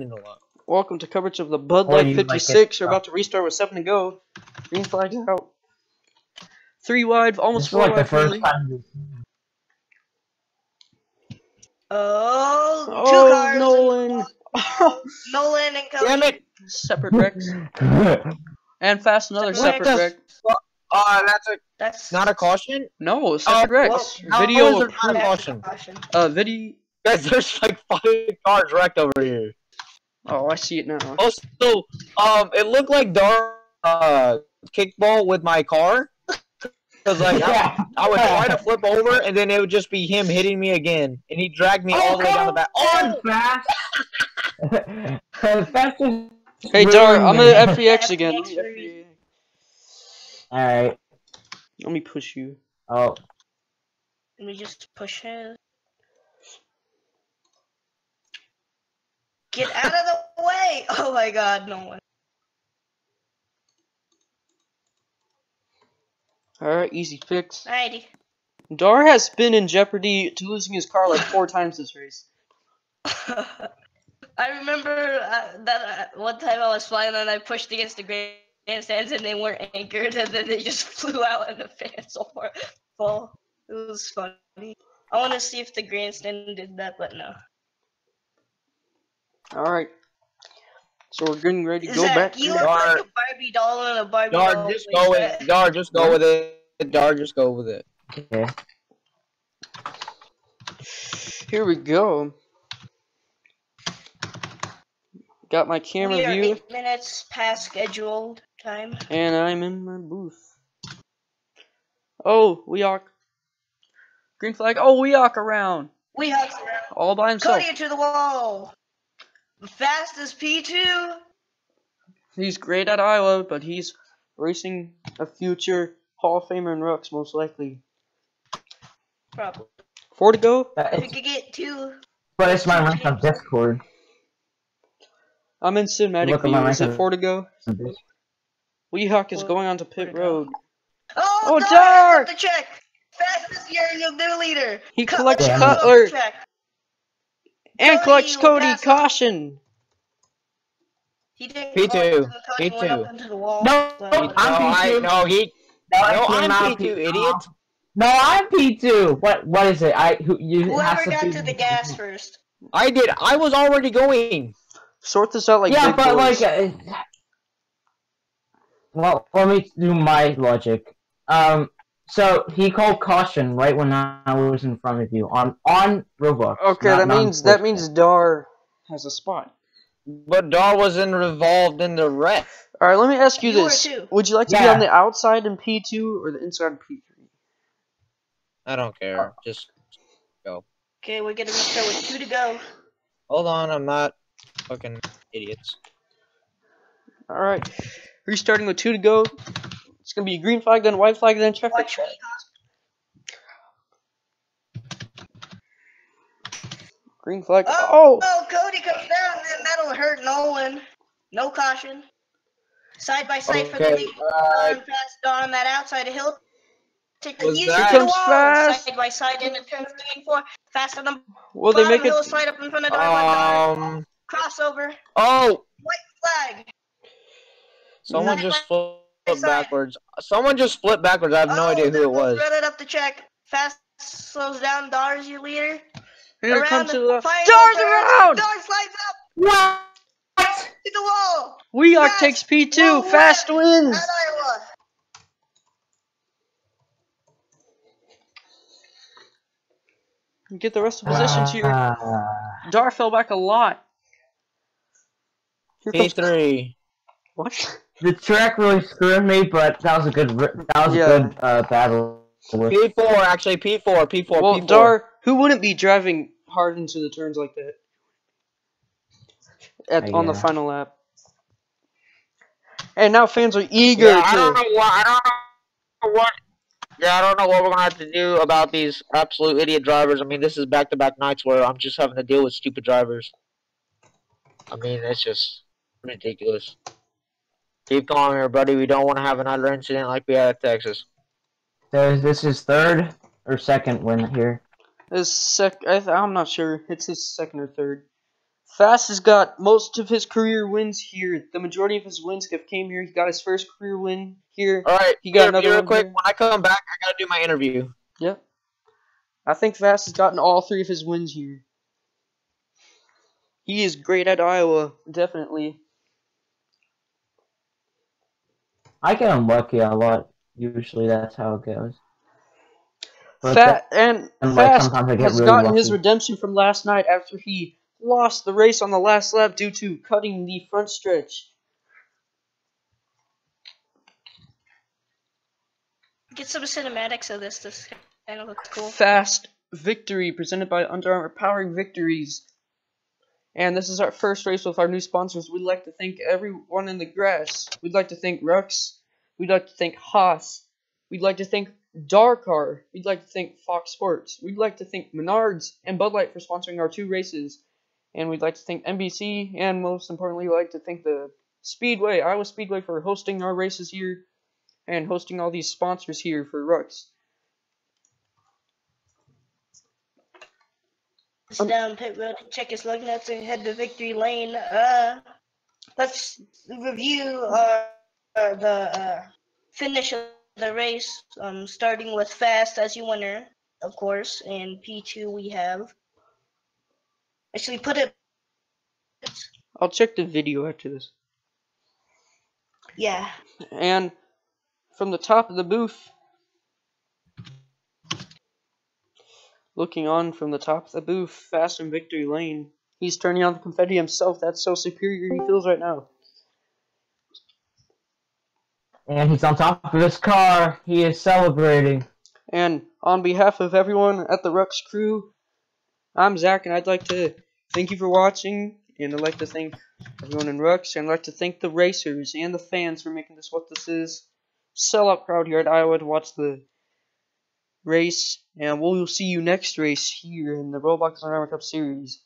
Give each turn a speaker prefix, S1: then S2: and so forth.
S1: a lot.
S2: Welcome to coverage of the Bud
S3: Or
S2: Light
S3: you like
S2: 56. We're about to restart with 7 to go. Green flag out. Three wide, almost
S3: This
S2: four
S3: like the
S2: wide.
S3: first time. you-
S4: Oh, two
S2: Oh,
S4: cars.
S2: Nolan.
S4: Nolan and Cody.
S1: Damn it!
S2: separate wrecks. And fast another
S4: Separate
S2: separate
S1: wrecks.
S2: wreck.
S1: Uh, that's a,
S4: That's
S1: not a caution.
S2: No, separate
S1: well,
S2: wrecks.
S1: how
S2: Video
S1: not a
S2: approved.
S1: caution?
S4: caution.
S2: Uh, video.
S1: Guys, there's like five cars wrecked over here.
S2: Oh, I see it now.
S1: Also, um, it looked like Dar uh kickball with my car. Cause like I, I would try to flip over and then it would just be him hitting me again, and he dragged me all the way down the back. Oh,
S3: fast. fast is
S2: Hey, Dar, I'm
S3: ruined
S2: gonna
S3: me.
S2: FPX again.
S4: FPX for you.
S3: Alright.
S2: Let me push you.
S3: Oh.
S4: Let me just push it. Get out of the way! Oh my god, no one.
S2: Alright, easy fix.
S4: Alrighty.
S2: Dar has been in jeopardy to losing his car like four times this race.
S4: I remember uh, that uh, one time I was flying and I pushed against the grandstands and they weren't anchored and then they just flew out and the fans all were full. It was funny. I want to see if the grandstand did that, but no.
S2: Alright. So we're getting ready to go
S4: Zach,
S2: back.
S4: you
S2: to
S4: look
S2: the-
S4: like a Barbie doll and a Barbie
S1: Dar,
S4: doll.
S1: just go with it. Dar, just go with it. Dar, just go with it.
S3: Okay.
S2: Here we go. Got my camera
S4: we are
S2: view,
S4: eight minutes past scheduled time.
S2: and I'm in my booth. Oh, Weok. Green flag. Oh, Weok around.
S4: We have
S2: All by himself.
S4: Cody into the wall. Fastest P2.
S2: He's great at Iowa, but he's racing a future Hall of Famer in Rooks, most likely.
S4: Probably.
S2: Four to go.
S4: If we
S3: it's,
S4: could get two.
S3: but it's my rank on Discord.
S2: I'm in cinematic
S3: Look at my
S2: view. Is it
S3: record.
S2: four to go? Weehawk is going onto pit road.
S4: Oh,
S2: Oh,
S4: Dar!
S2: Dar!
S4: The check. Fastest year, your new leader.
S2: He
S4: Cut-
S2: collects Cutler
S4: Check.
S2: And
S4: Cody,
S2: collects Cody.
S4: pass-
S2: Caution.
S4: He didn't
S1: P2,
S4: go, Cody went
S1: P2.
S4: up into the wall.
S3: No,
S4: so-
S3: no,
S1: No,
S3: I'm
S1: I,
S3: P2.
S1: no, he,
S3: No, I
S1: no,
S3: came
S1: I'm
S3: out
S1: P2,
S3: P-
S1: idiot.
S3: No, I'm P2. What? What is it? I who you
S4: Whoever
S3: has to
S4: got to the gas first.
S1: I did. I was already going.
S2: Sort this out like
S3: yeah,
S2: big
S3: but
S2: boys.
S3: like, uh, well, let me do my logic. Um, so he called caution right when I was in front of you on on Roblox.
S2: okay, that means that means Dar has a spot.
S1: But Dar wasn't involved in the wreck.
S2: All right, let me ask you,
S4: You
S2: this. Would you like to be on the outside in P two or the inside in P three?
S1: I don't care. Just go.
S4: Okay, we're gonna restart with two to go.
S1: hold on. I'm not fucking idiots.
S2: All right, restarting with two to go. It's gonna be a green flag, then white flag, then check.
S4: Watch me.
S2: Green flag.
S4: Oh,
S2: Oh,
S4: oh, Cody comes down, and that'll hurt Nolan. No caution. Side by side for the lead.
S1: uh,
S4: fast on that outside hill. Take the easy
S1: that-
S4: to
S2: Comes fast.
S4: Side by side in the turn three and four. Fast on the
S2: will they
S4: bottom
S2: make it?
S4: hill, slide up in front of Darwin.
S1: Um.
S4: Crossover.
S1: Oh,
S4: Flag.
S1: someone
S4: Side
S1: just
S4: by
S1: flipped backwards. Someone just flipped backwards. I have no
S4: Oh,
S1: idea who it was.
S4: goes Run it up the check. Fast slows down. Dar's your leader.
S2: Here
S4: around
S2: comes
S4: the
S2: to the
S4: final
S2: Dar's
S4: turn.
S2: around.
S4: Dar slides up
S3: What?
S4: to the wall.
S2: Weok
S4: Yes.
S2: takes P two.
S4: No
S2: Fast
S4: way.
S2: wins.
S4: At Iowa.
S2: Get the rest of the positions here. Dar fell back a lot.
S1: P3.
S2: what?
S3: The track really screwed me, but that was a good. That was
S2: Yeah.
S3: a good uh, battle.
S1: P four. Actually, P four. P four.
S2: Well,
S1: P four.
S2: Dar, who wouldn't be driving hard into the turns like that at
S3: Uh,
S2: on the final lap? And now fans are eager
S1: Yeah, I don't know what. I don't know what. Yeah, I don't know what we're gonna have to do about these absolute idiot drivers. I mean, this is back-to-back nights where I'm just having to deal with stupid drivers. I mean, it's just ridiculous. Keep going, everybody. We don't want to have another incident like we had at Texas.
S3: So is this his third or second win here?
S2: His sec, I th- I'm not sure. It's his second or third. Fast has got most of his career wins here. The majority of his wins have came here. He got his first career win here.
S1: All right,
S2: He got
S1: here,
S2: another
S1: real quick.
S2: here.
S1: When I come back, I gotta do my interview.
S2: Yep. I think Fast has gotten all three of his wins here. He is great at Iowa, definitely.
S3: I get unlucky a lot. Usually that's how it goes. But
S2: Fat and
S3: and, like,
S2: Fast
S3: sometimes I get
S2: has
S3: really
S2: gotten his redemption from last night after he lost the race on the last lap due to cutting the front stretch.
S4: Get some cinematics of this. This kind of looks cool.
S2: Fast Victory presented by Under Armour Powering Victories. And this is our first race with our new sponsors. We'd like to thank everyone in the grass. We'd like to thank RUCS. We'd like to thank Haas. We'd like to thank Darkar. We'd like to thank Fox Sports. We'd like to thank Menards and Bud Light for sponsoring our two races. And we'd like to thank NBC and most importantly, we'd like to thank the Speedway, Iowa Speedway, for hosting our races here and hosting all these sponsors here for RUCS.
S4: It's down pit road to check his lug nuts and head to victory lane. Uh, let's review our, our the uh, finish of the race. Um, starting with fast as you winner, of course, and P two we have. Actually, put it.
S2: I'll check the video after this.
S4: Yeah,
S2: And from the top of the booth, looking on from the top of the booth, fast in victory lane, he's turning on the confetti himself. That's so superior he feels right now.
S3: And he's on top of his car. He is celebrating.
S2: And on behalf of everyone at the RUCS crew, I'm Zach, and I'd like to thank you for watching. And I'd like to thank everyone in RUCS, and I'd like to thank the racers and the fans for making this what this is. Sellout crowd here at Iowa to watch the race, and we'll see you next race here in the Roblox Armour Cup Series.